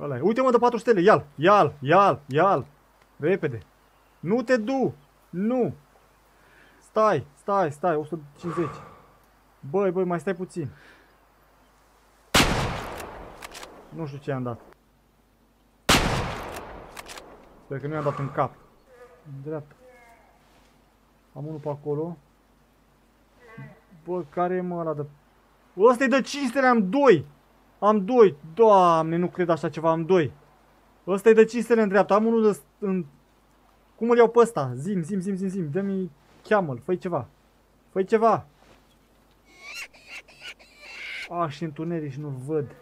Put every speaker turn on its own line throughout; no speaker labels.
ăla e. Uite mă de 4 stele, ia-l, ia-l, ia-l, ia-l. Repede. Nu te du, nu. Stai, stai, stai, 150. Băi, băi, mai stai puțin. Nu știu ce i-am dat. Sper că nu i-am dat în cap. În dreapta. Am unul pe acolo. Bă, care e mă ăla de... Ăsta-i de 5 stele, am 2! Am 2! Doamne, nu cred așa ceva, am 2! Ăsta-i de 5 stele în dreapta, am unul de... În... Cum îl iau pe ăsta? Zim, zim, zim, zim, zim, dă-mi... Cheamă-l, fă ceva. fă ceva! Ah, și întuneric și nu văd.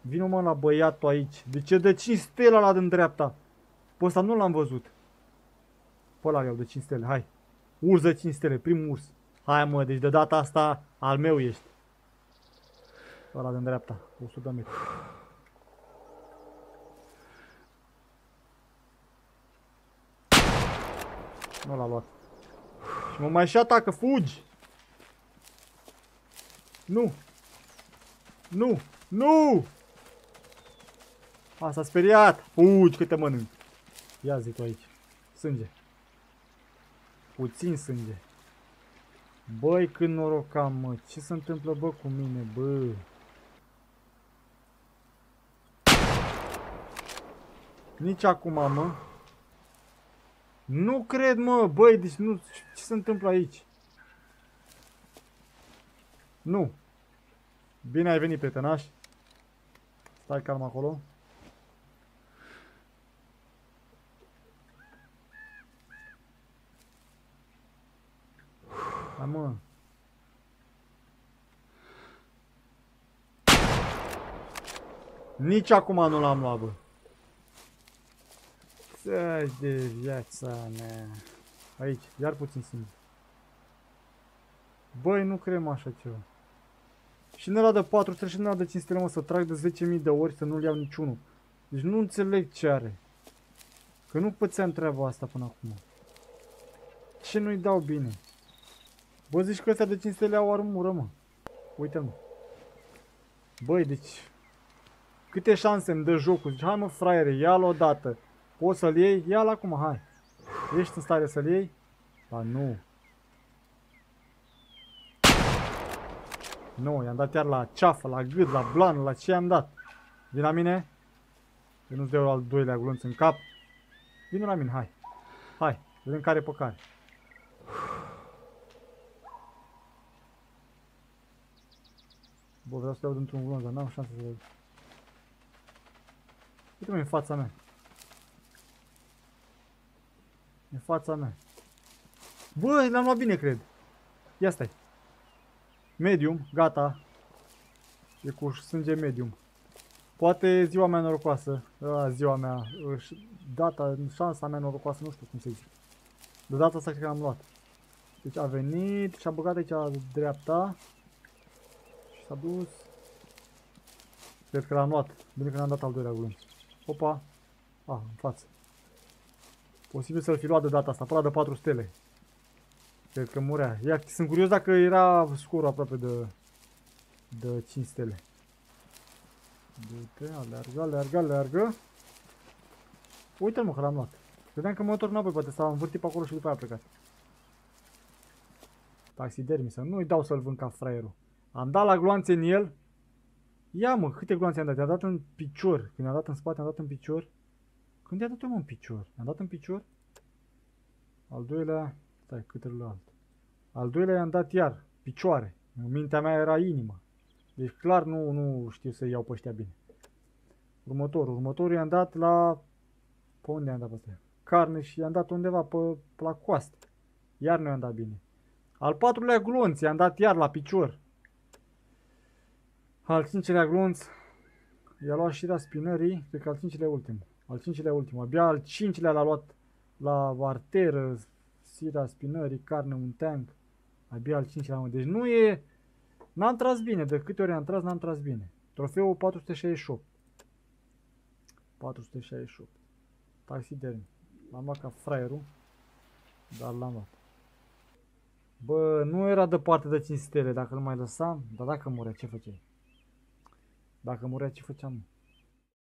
Vino mă la băiatul aici. De ce de 5 stele la din dreapta? Pe ăsta nu l-am văzut. Pe ăla iau de 5 stele, hai. Urs de 5 stele, primul urs. Hai mă, deci de data asta al meu ești. Ăla din dreapta, 100 de metri. Nu l-a luat. Și mă mai și atacă, fugi! Nu! Nu! Nu! A, s-a speriat! Fugi, câte mănânc! Ia zi tu aici. Sânge. Puțin sânge. Băi, când noroc am, mă. Ce se întâmplă, bă, cu mine, bă? Nici acum, mă. Nu cred, mă, băi, deci nu... Ce se întâmplă aici? Nu. Bine ai venit, prietenaș. Stai calm acolo. Hai mă. Nici acum nu l-am luat, bă. Țăi de viața mea. Aici, iar puțin sânge. Băi, nu credem așa ceva. Și ne de 4 trebuie și ne de 5 stele, mă, să trag de 10.000 de ori să nu-l iau niciunul. Deci nu înțeleg ce are. Că nu pățeam treaba asta până acum. Ce nu-i dau bine? Bă, zici că ăstea de 5 stele au armură, mă. Uite-mă. Băi, deci... Câte șanse îmi dă jocul. Zici, hai mă, fraiere, ia-l odată. Poți să-l iei? Ia-l acum, hai. Ești în stare să-l iei? Ba nu. Nu, i-am dat iar la ceafă, la gât, la blană, la ce i-am dat? Vin la mine? Eu nu-ți dau al doilea glonț în cap. Vino la mine, hai. Hai, vedem care pe care. Bă, vreau să iau dintr-un glonț, dar n-am șansă să văd. Uite-mă în fața mea. În fața mea. Bă, l-am luat bine, cred. Ia stai. Medium, gata. E cu sânge medium. Poate ziua mea norocoasă. A, ziua mea. Data, șansa mea norocoasă, nu știu cum să zic. De data asta cred că am luat. Deci a venit și a băgat aici la dreapta. Și s-a dus. Cred că l-am luat. Bine că n-am dat al doilea glumț. Opa. Ah, în față. Posibil să-l fi luat de data asta, pe de 4 stele. Cred că murea. Ia, sunt curios dacă era scorul aproape de, de 5 stele. Du-te, alergă, alergă, alergă. Uite-l mă că l-am luat. Credeam că motorul înapoi, poate s-a învârtit pe acolo și după aia a plecat. Taxidermi să nu-i dau să-l vând ca fraierul. Am dat la gloanțe în el. Ia mă, câte gloanțe am dat? I-am dat în picior. Când am dat în spate, am dat în picior. Când i-a dat eu mă în picior? I-am dat în picior? Al doilea... Stai, câte alt. Al doilea i-am dat iar. Picioare. În mintea mea era inimă. Deci clar nu, nu știu să iau pe ăștia bine. Următorul. Următorul i-am dat la... Pe unde i-am dat pe ăsta? Carne și i-am dat undeva pe, pe la coastă. Iar nu i-am dat bine. Al patrulea glonț i-am dat iar la picior. Al cincilea glonț i-a luat și la spinării. Cred că al cincilea ultim. Al cincilea ultim. Abia al cincilea l-a luat la arteră, sira spinării, carne, un tank. Abia al cincilea. Deci nu e... N-am tras bine. De câte ori am tras, n-am tras bine. Trofeul 468. 468. Taxidermi. L-am luat ca fraierul. Dar l-am luat. Bă, nu era departe de 5 stele dacă nu mai lăsam. Dar dacă murea, ce făceai? Dacă murea, ce făceam?